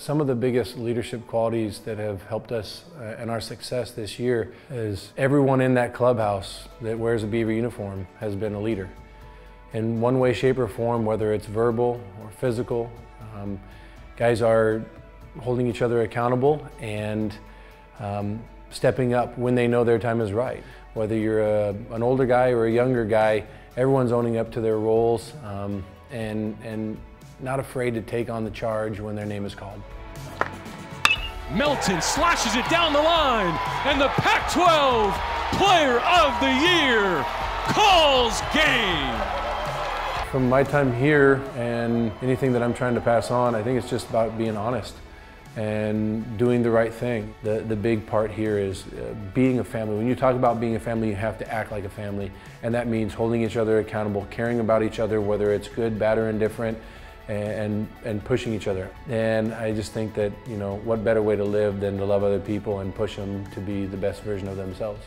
Some of the biggest leadership qualities that have helped us uh, in our success this year is everyone in that clubhouse that wears a Beaver uniform has been a leader. In one way, shape, or form, whether it's verbal or physical, um, guys are holding each other accountable and um, stepping up when they know their time is right. Whether you're a, an older guy or a younger guy, everyone's owning up to their roles um, and, and not afraid to take on the charge when their name is called. Melton slashes it down the line, and the Pac 12 Player of the Year calls game. From my time here and anything that I'm trying to pass on, I think it's just about being honest and doing the right thing. The, the big part here is uh, being a family. When you talk about being a family, you have to act like a family. And that means holding each other accountable, caring about each other, whether it's good, bad, or indifferent, and, and pushing each other. And I just think that, you know, what better way to live than to love other people and push them to be the best version of themselves.